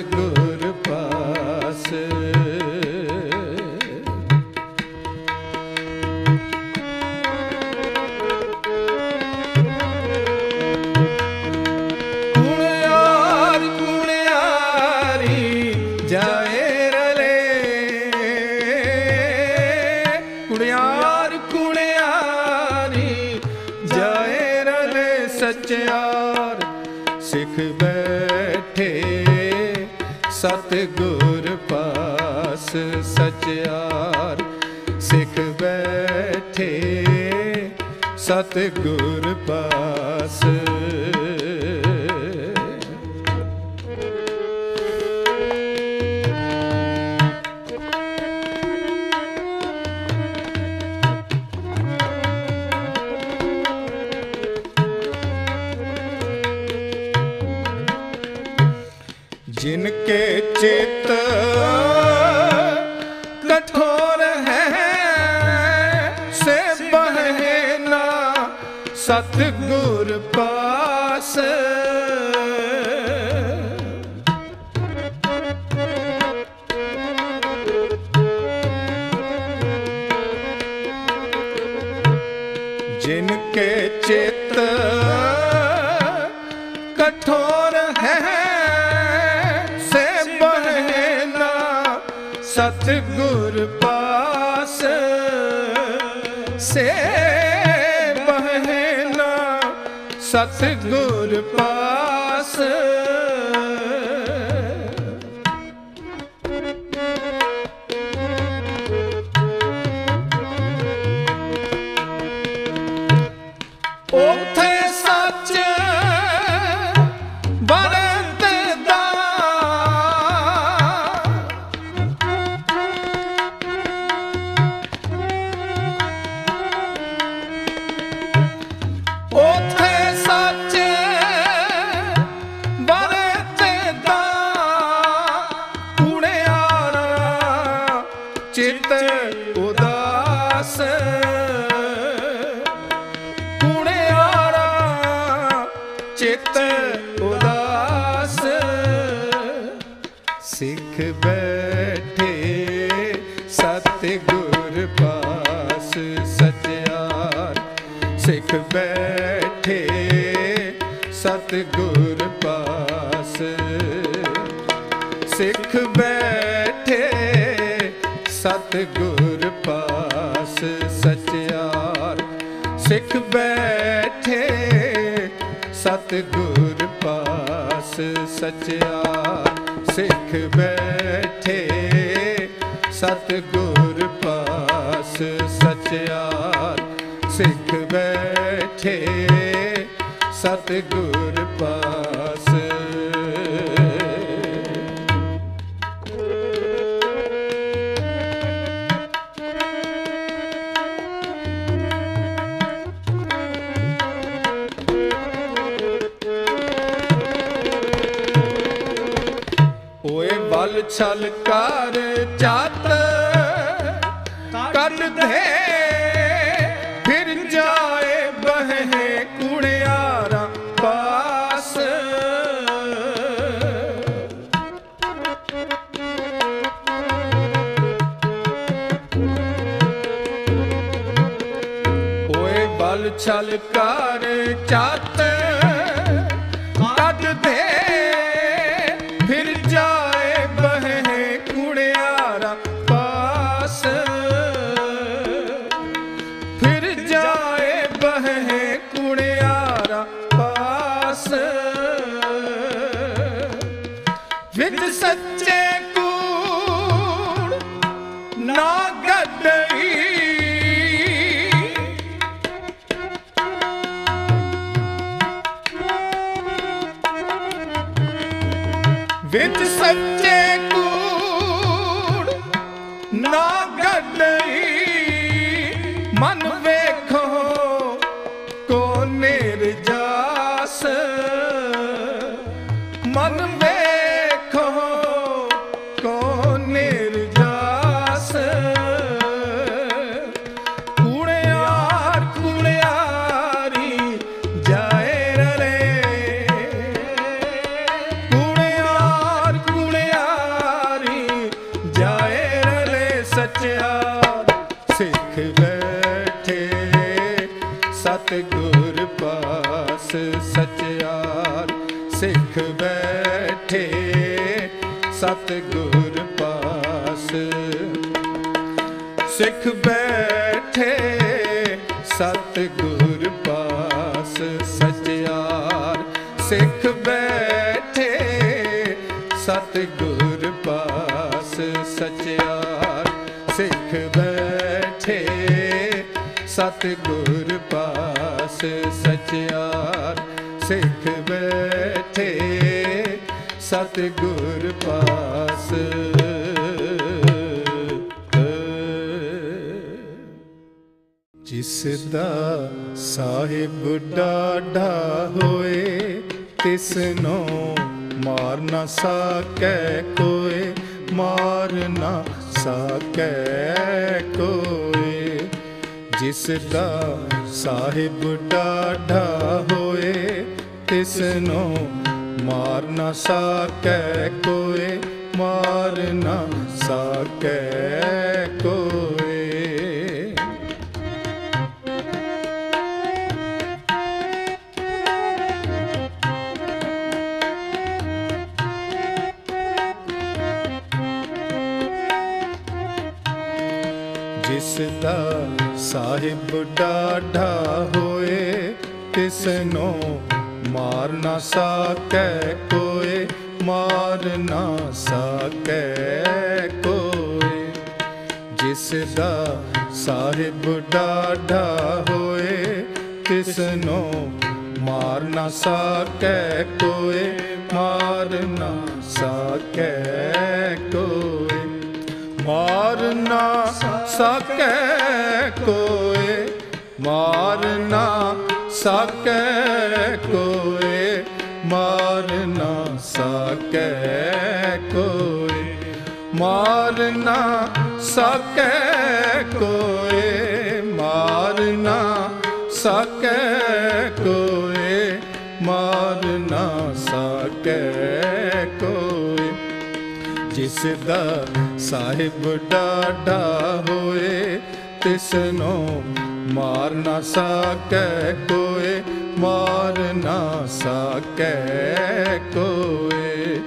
ਵਿਚਾਰ ਸਿੱਖ ਬੈਠੇ ਸਤ ਪਾਸ। ਸਤ ਗੁਰ ਪਾਸ ਸਚਿਆਰ ਸਿੱਖ ਬੈਠੇ। ਸਤ ਗੁਰ ਪਾਸ। ਓਏ ਬਲ ਛਲ ਕਾ ਛਲਕਾਰ ਚਾਤ ਸਚਿਆਰ ਸਿੱਖ ਬੈਠੇ, ਸਤਗੁਰ ਪਾਸ ਸਚਿਆਰ ਸਿੱਖ ਬੈਠੇ, ਸਤਗੁਰ ਪਾਸ ਬੈਠੇ, ਸਤਗੁਰ ਪਾਸ ਸਚਿਆਰ ਸਿੱਖ ਬੈਠੇ, ਸਤਗੁਰ ਸਿੱਖ ਬੈਠੇ। ਸਤਿਗੁਰ ਪਾਸ ਸਚਿਆਰ ਸਿੱਖ ਬੈਠੇ। ਸਤਿਗੁਰ ਪਾਸ। ਜਿਸ ਦਾ ਸਾਹਿਬ ਡਾਢਾ ਹੋਏ, ਤਿਸ ਨੂੰ ਮਾਰ ਨਾ ਸਕੈ ਕੋਏ। ਮਾਰ ਨਾ ਸਾਕੈ ਕੋਏ ਜਿਸ ਦਾ ਸਾਹਿਬ ਡਾਢਾ ਹੋਏ, ਤਿਸ ਨੂੰ ਮਾਰ ਨਾ ਸਕੈ ਕੋਏ ਮਾਰ ਨਾ ਸਕੈ ਕੋਏ ਸਾਹਿਬ ਡਾਢਾ ਹੋਏ ਤਿਸ ਨੂੰ ਮਾਰ ਨਾ ਸਕੈ ਕੋਏ, ਮਾਰ ਨਾ ਸਕੈ ਕੋਏ। ਜਿਸ ਦਾ ਸਾਹਿਬ ਡਾਢਾ ਹੋਏ ਤਿਸ ਨੂੰ ਮਾਰ ਨਾ ਸਕੈ ਕੋਏ, ਮਾਰ ਨਾ ਸਕੈ ਕੋਏ। ਮਾਰ ਨਾ ਸਕੈ ਕੋਏ। ਮਾਰ ਨਾ ਸਕੈ ਕੋਏ, ਮਾਰ ਨਾ ਸਕੈ ਕੋਏ, ਮਾਰ ਨਾ ਸਕੈ ਕੋਏ, ਮਾਰ ਨਾ ਸਕੈ ਕੋਏ, ਮਾਰ ਨਾ ਸਕੈ ਕੋਏ। ਜਿਸ ਦਾ ਸਾਹਿਬ ਡਾਢਾ ਹੋਏ, ਤਿਸ ਨੂੰ ਮਾਰ ਨਾ ਸਕੈ ਕੋਏ, ਮਾਰ ਨਾ ਸਕੈ ਕੋਏ।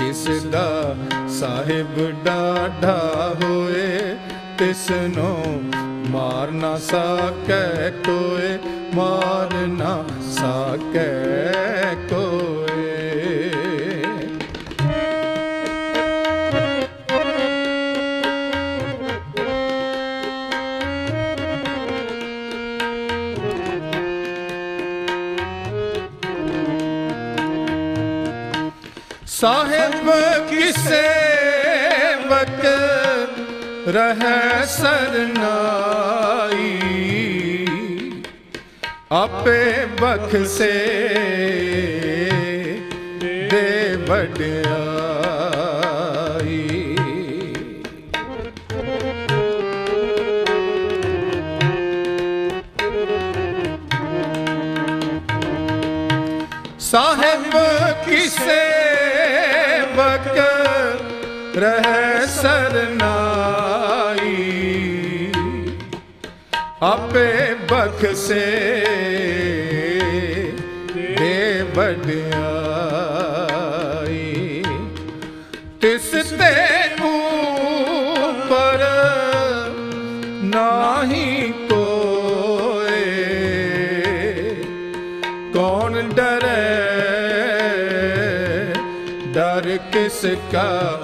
ਜਿਸ ਦਾ ਸਾਹਿਬ ਡਾਢਾ ਹੋਏ, ਤਿਸ ਨੂੰ ਮਾਰ ਨਾ ਸਕੈ ਕੋਏ, ਮਾਰ ਨਾ ਸਕੈ ਸੇਵਕ ਰਹਿ ਸਰਨਾਈ ਆਪੇ ਬਖਸੇ ਦੇ ਵਡਿਆਈ ਸਾਹਿਬ ਰਹਿ ਸਰਨਾਈ। ਆਪੇ ਬਖਸੇ ਦੇ ਵਡਿਆਈ। ਤਿਸ ਤੇ ਉਪਰ ਨਾਹੀ ਕੋਏ। ਕੌਣ ਡਰੇ? ਡਰ ਕਿਸ ਕਾ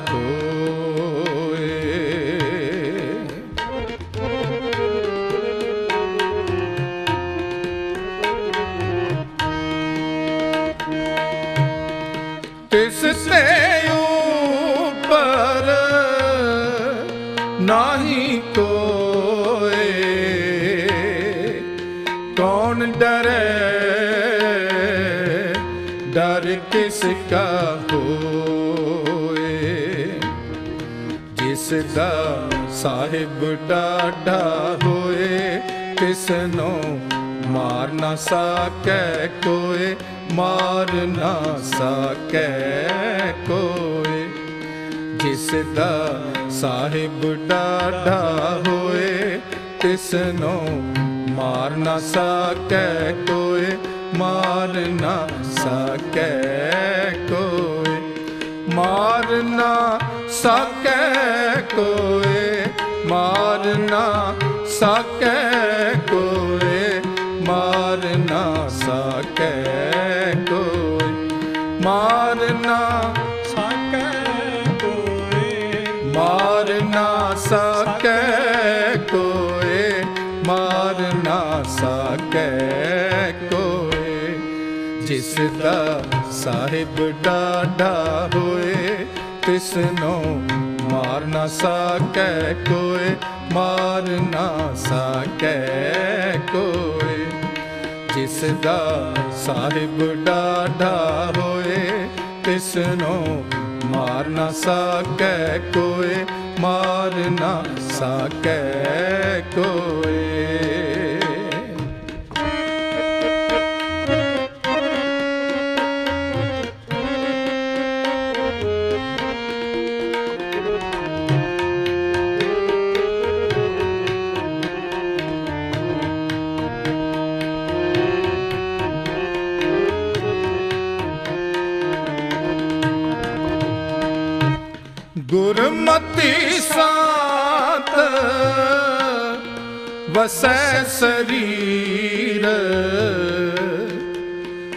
ਸਾਹਿਬ ਡਾਢਾ ਹੋਏ ਤਿਸ ਨੂੰ ਮਾਰ ਨਾ ਸਕੈ ਕੋਏ, ਮਾਰ ਨਾ ਸਕੈ ਕੋਏ। ਜਿਸ ਦਾ ਸਾਹਿਬ ਡਾਢਾ ਹੋਏ ਤਿਸ ਨੂੰ ਮਾਰ ਨਾ ਸਕੈ ਕੋਏ, ਮਾਰ ਨਾ ਸਕੈ ਕੋਏ। ਮਾਰ ਨਾ ਸਕੈ ਕੋਏ ਨਾ ਸਕੈ ਕੋਏ, ਮਾਰ ਨਾ ਸਕੈ ਕੋਏ। ਮਾਰ ਨਾ ਸਕੈ ਕੋਏ, ਮਾਰ ਨਾ ਸਕੈ ਕੋਏ, ਮਾਰ ਨਾ ਸਕੈ ਕੋਏ। ਜਿਸ ਦਾ ਸਾਹਿਬ ਡਾਢਾ ਹੋਏ, ਤਿਸ ਨੂੰ ਮਾਰ ਨਾ ਸਕੈ ਕੋਏ। ਮਾਰ ਨਾ ਸਕੈ ਕੋਏ ਜਿਸ ਦਾ ਸਾਹਿਬ ਡਾਢਾ ਹੋਏ ਤਿਸ ਨੂੰ ਮਾਰ ਨਾ ਸਕੈ ਕੋਏ ਮਾਰ ਨਾ ਸਕੈ ਕੋਏ ਵਸੈ ਸਰੀਰ।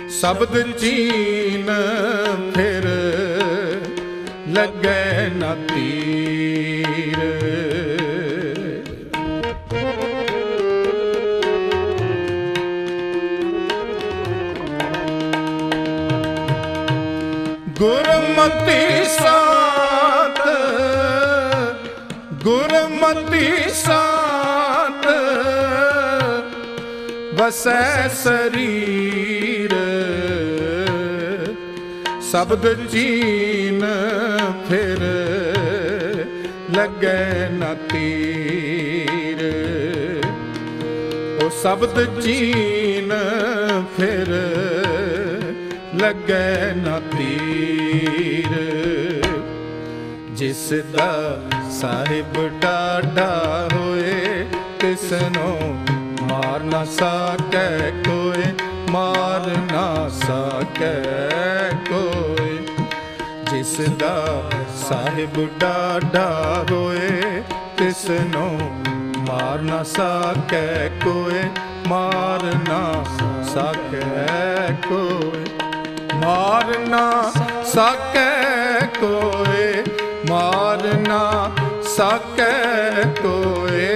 ਸ਼ਬਦ ਚੀਨ ਫਿਰ ਲੱਗੈ ਨਾ ਤੀਰ। ਗੁਰਮਤੀ ਸਾਤ ਗੁਰਮਤਿ ਸਾਤ ਵਸੈ ਸਰੀਰ। ਸ਼ਬਦ ਚੀਨ ਫਿਰ ਲੱਗੈ ਨਾ ਤੀਰ। ਉਹ ਸ਼ਬਦ ਚੀਨ ਫਿਰ ਲੱਗੈ ਨਾ ਤੀਰ। ਜਿਸ ਦਾ ਸਾਹਿਬ ਡਾਢਾ ਹੋਏ ਤਿਸ ਨੂੰ ਨਾ ਸਕੈ ਕੋਏ ਮਾਰ ਨਾ ਸਕੈ ਕੋਏ ਜਿਸ ਦਾ ਸਾਹਿਬ ਡਾਢਾ ਹੋਏ ਤਿਸ ਨੂੰ ਮਾਰ ਨਾ ਸਕੈ ਕੋਏ ਮਾਰ ਨਾ ਸਕੈ ਕੋਏ ਮਾਰ ਨਾ ਸਕੈ ਕੋਏ ਮਾਰ ਨਾ ਸਕੈ ਕੋਏ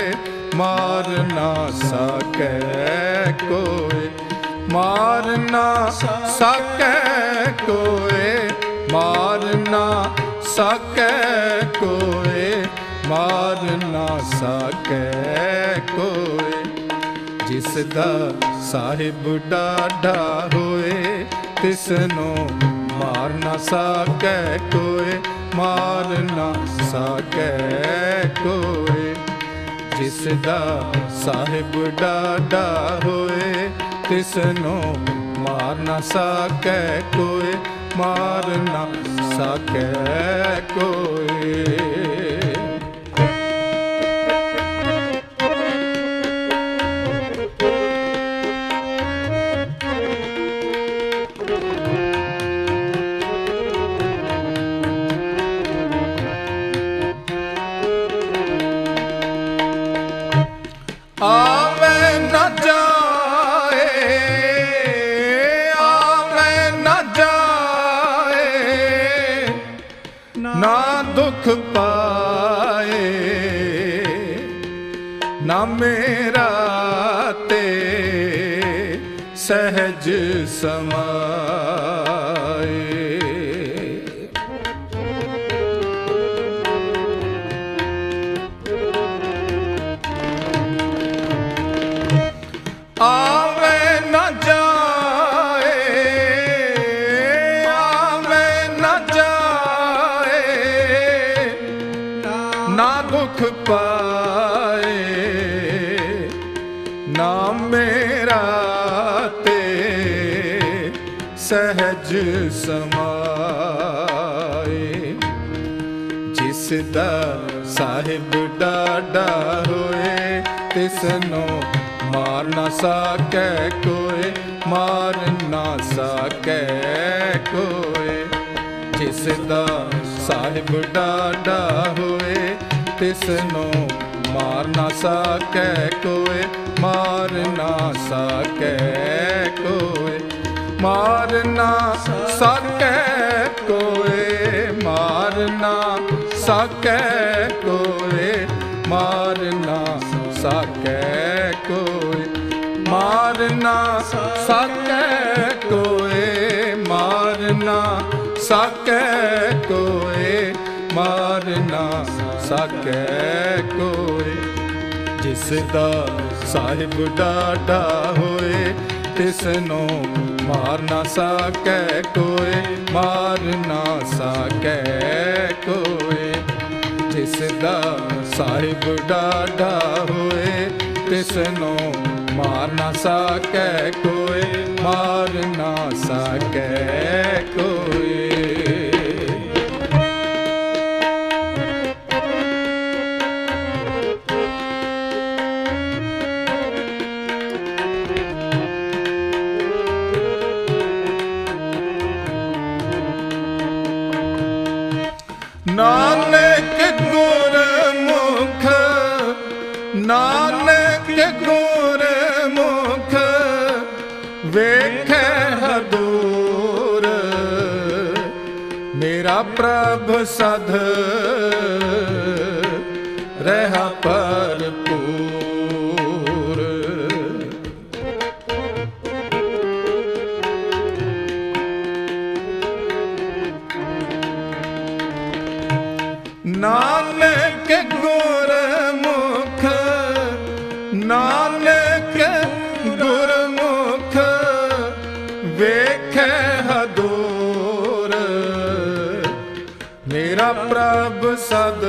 ਮਾਰ ਨਾ ਸਕੈ ਕੋਏ, ਮਾਰ ਨਾ ਸਕੈ ਕੋਏ, ਮਾਰ ਨਾ ਸਕੈ ਕੋਏ, ਮਾਰ ਨਾ ਸਕੈ ਕੋਏ। ਜਿਸ ਦਾ ਸਾਹਿਬ ਡਾਢਾ ਹੋਏ, ਤਿਸ ਨੂੰ ਮਾਰ ਨਾ ਸਕੈ ਕੋਏ, ਮਾਰ ਨਾ ਸਕੈ ਕੋਏ। ਜਿਸ ਦਾ ਸਾਹਿਬ ਡਾਢਾ ਹੋਏ ਤਿਸ ਨੂੰ ਮਾਰ ਨਾ ਸਕੈ ਕੋਈ ਮਾਰ ਨਾ ਸਕੈ ਕੋਏ। 主様。ਡਾਢਾ ਹੋਏ ਤਿਸ ਨੂੰ ਮਾਰ ਨਾ ਸਕੈ ਕੋਏ, ਮਾਰ ਨਾ ਸਕੈ ਕੋਏ। ਜਿਸ ਦਾ ਸਾਹਿਬ ਡਾਢਾ ਹੋਏ, ਤਿਸ ਨੂੰ ਮਾਰ ਨਾ ਸਕੈ ਕੋਏ, ਮਾਰ ਨਾ ਸਕੈ ਕੋਏ। ਮਾਰ ਨਾ ਸਕੈ ਕੋਏ, ਮਾਰ ਨਾ ਸਾਕੈ ਕੋਏ। ਮਾਰ ਨਾ ਸਾਕੈ ਕੋਏ ਮਾਰ ਨਾ ਸਾਕੈ ਕੋਏ ਮਾਰ ਨਾ ਸਾਕੈ ਕੋਏ ਮਾਰ ਨਾ ਸਾਕੈ ਕੋਏ ਜਿਸ ਦਾ ਸਾਹਿਬ ਡਾਡਾ ਹੋਏ, ਤਿਸ ਨੂੰ ਮਾਰ ਨਾ ਸਕੈ ਕੋਈ ਮਾਰ ਨਾ ਸਕੈ ਕੋਈ। ਜਿਸ ਦਾ ਸਾਹਿਬ ਡਾਡਾ ਹੋਏ, ਤਿਸ ਨੂੰ ਮਾਰ ਨਾ ਸਕੈ ਕੋਈ, ਮਾਰ ਨਾ ਸਕੈ ਕੋਈ। ਪ੍ਰਭ ਸਧ ਸਦ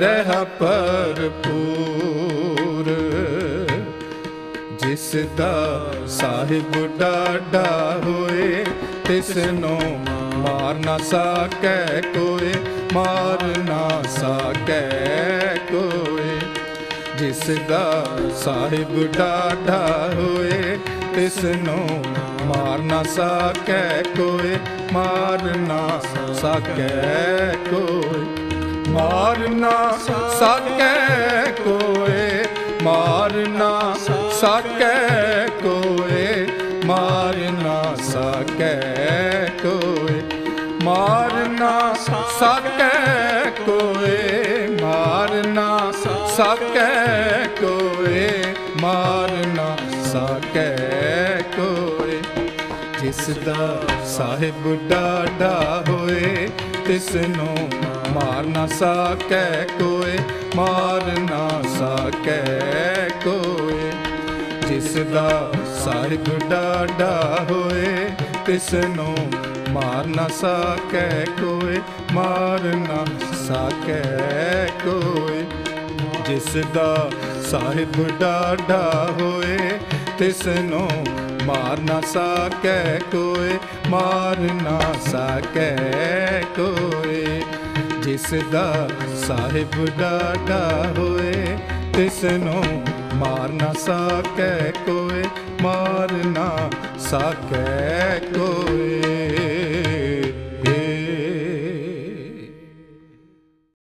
ਰਹਿ ਭਰਪੂਰ। ਜਿਸ ਦਾ ਸਾਹਿਬ ਡਾਡਾ ਹੋਏ, ਤਿਸ ਨੂੰ ਮਾਰ ਨਾ ਸਕੈ ਕੋਈ ਮਾਰ ਨਾ ਸਕੈ ਕੋਈ ਜਿਸ ਦਾ ਸਾਹਿਬ ਡਾਡਾ ਹੋਏ, ਤਿਸ ਨੂੰ ਮਾਰ ਨਾ ਸਕੈ ਕੋਈ ਮਾਰ ਨਾ ਸਕੈ ਕੋਈ ਮਾਰ ਨਾ ਸਕੈ ਕੋਏ ਮਾਰ ਨਾ ਸਕੈ ਕੋਏ ਮਾਰ ਨਾ ਸਕੈ ਕੋਏ ਮਾਰ ਨਾ ਸਕੈ ਕੋਏ ਮਾਰ ਨਾ ਸਕੈ ਕੋਏ ਮਾਰ ਨਾ ਸਕੈ ਕੋਏ ਜਿਸ ਦਾ ਸਾਹਿਬ ਡਾਡਾ ਹੋਏ ਤਿਸ ਨੂੰ ਮਾਰ ਨਾ ਸਕੈ ਕੋਈ ਮਾਰ ਨਾ ਸਕੈ ਕੋਈ ਜਿਸ ਦਾ ਸਾਹਿਬ ਡਾਡਾ ਹੋਏ ਤਿਸ ਨੂੰ ਮਾਰ ਨਾ ਸਕੈ ਕੋਈ ਮਾਰ ਨਾ ਸਕੈ ਕੋਈ ਜਿਸ ਦਾ ਸਾਹਿਬ ਡਾਡਾ ਹੋਏ ਤਿਸ ਨੂੰ ਮਾਰ ਨਾ ਸਕੈ ਕੋਈ ਮਾਰ ਨਾ ਸਕੈ ਕੋਈ ਜਿਸ ਦਾ ਸਾਹਿਬ ਡਾਡਾ ਹੋਏ, ਤਿਸ ਨੂੰ ਮਾਰ ਨਾ ਸਕੈ ਕੋਈ ਮਾਰ ਨਾ ਸਕੈ ਕੋਈ